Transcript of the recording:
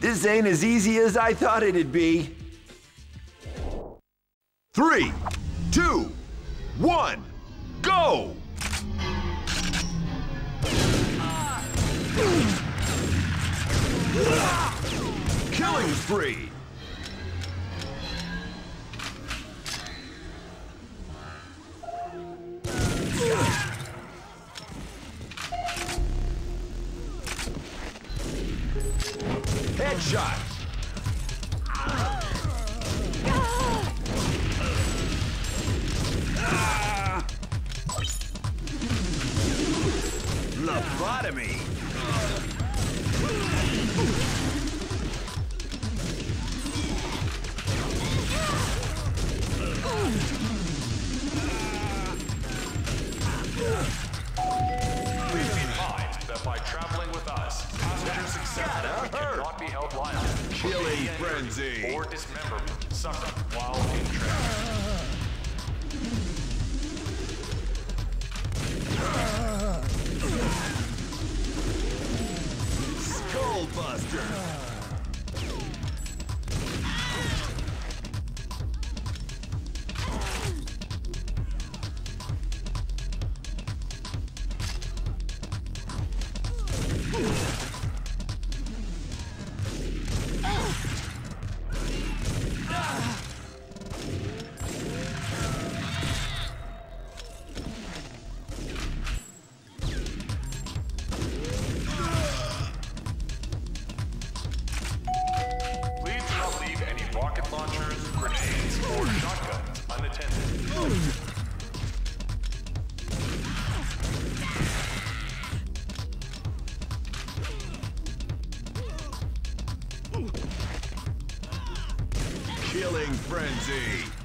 This ain't as easy as I thought it'd be. Three, two, one, go! Killing spree! Headshot! Lobotomy! That by traveling with us, passenger success cannot be held liable Killing frenzy. or dismemberment suffered while in transit. Skullbuster! Please Killing frenzy!